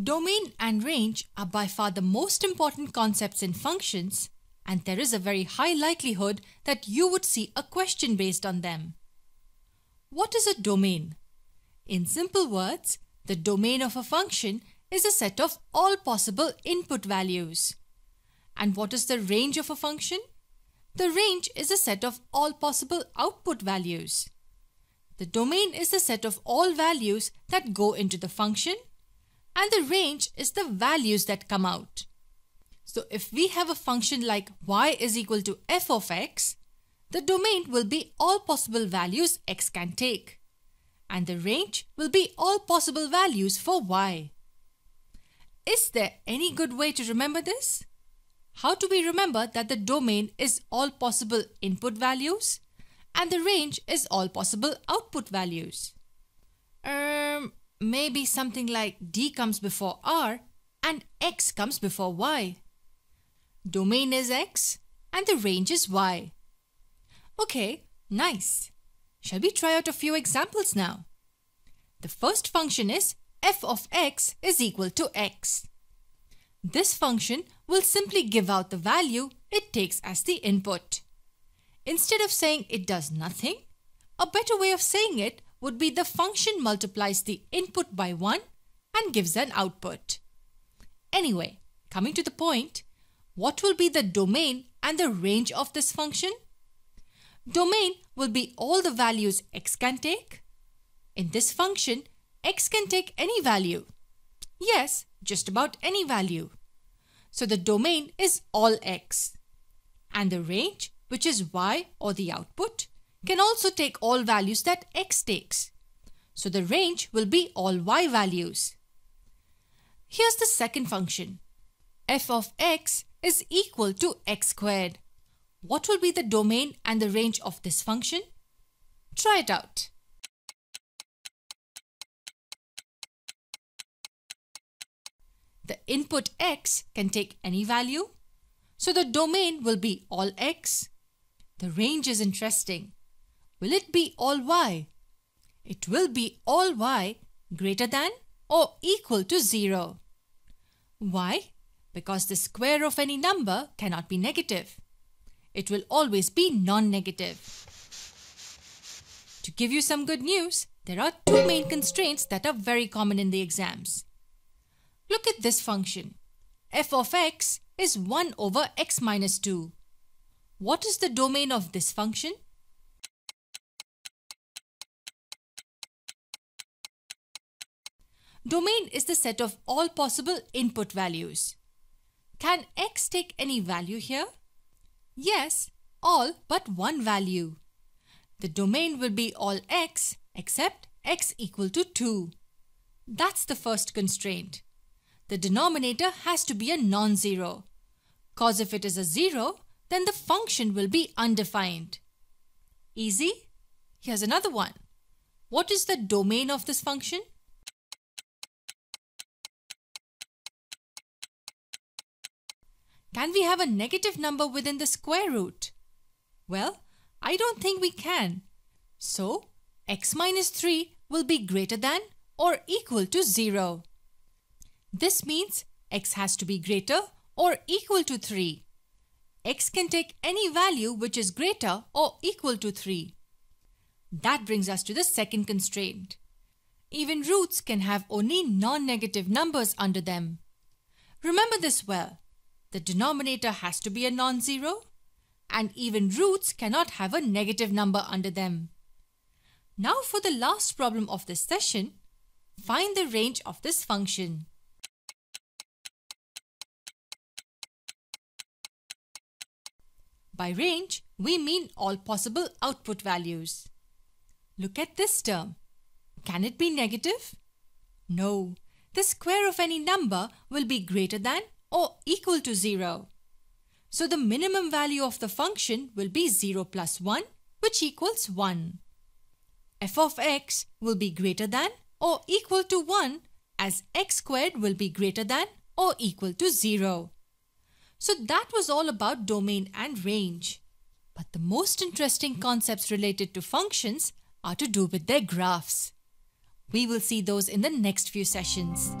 Domain and range are by far the most important concepts in functions, and there is a very high likelihood that you would see a question based on them. What is a domain? In simple words, the domain of a function is a set of all possible input values. And what is the range of a function? The range is a set of all possible output values. The domain is the set of all values that go into the function and the range is the values that come out. So if we have a function like y is equal to f of x, the domain will be all possible values x can take and the range will be all possible values for y. Is there any good way to remember this? How do we remember that the domain is all possible input values and the range is all possible output values? Um, maybe something like d comes before r and x comes before y. Domain is x and the range is y. Okay, nice. Shall we try out a few examples now? The first function is f of x is equal to x. This function will simply give out the value it takes as the input. Instead of saying it does nothing, a better way of saying it would be the function multiplies the input by 1 and gives an output. Anyway, coming to the point, what will be the domain and the range of this function? Domain will be all the values x can take. In this function, x can take any value. Yes, just about any value. So the domain is all x. And the range, which is y or the output, can also take all values that x takes. So the range will be all y values. Here's the second function. f of x is equal to x squared. What will be the domain and the range of this function? Try it out. The input x can take any value. So the domain will be all x. The range is interesting. Will it be all y? It will be all y greater than or equal to 0. Why? Because the square of any number cannot be negative. It will always be non-negative. To give you some good news, there are two main constraints that are very common in the exams. Look at this function. f of x is 1 over x minus 2. What is the domain of this function? Domain is the set of all possible input values. Can x take any value here? Yes, all but one value. The domain will be all x except x equal to 2. That's the first constraint. The denominator has to be a non-zero. Cause if it is a zero, then the function will be undefined. Easy? Here's another one. What is the domain of this function? Can we have a negative number within the square root? Well, I don't think we can. So, x minus 3 will be greater than or equal to 0. This means x has to be greater or equal to 3. x can take any value which is greater or equal to 3. That brings us to the second constraint. Even roots can have only non-negative numbers under them. Remember this well. The denominator has to be a non-zero and even roots cannot have a negative number under them. Now for the last problem of this session, find the range of this function. By range, we mean all possible output values. Look at this term. Can it be negative? No. The square of any number will be greater than or equal to 0. So the minimum value of the function will be 0 plus 1 which equals 1. f of x will be greater than or equal to 1 as x squared will be greater than or equal to 0. So that was all about domain and range. But the most interesting concepts related to functions are to do with their graphs. We will see those in the next few sessions.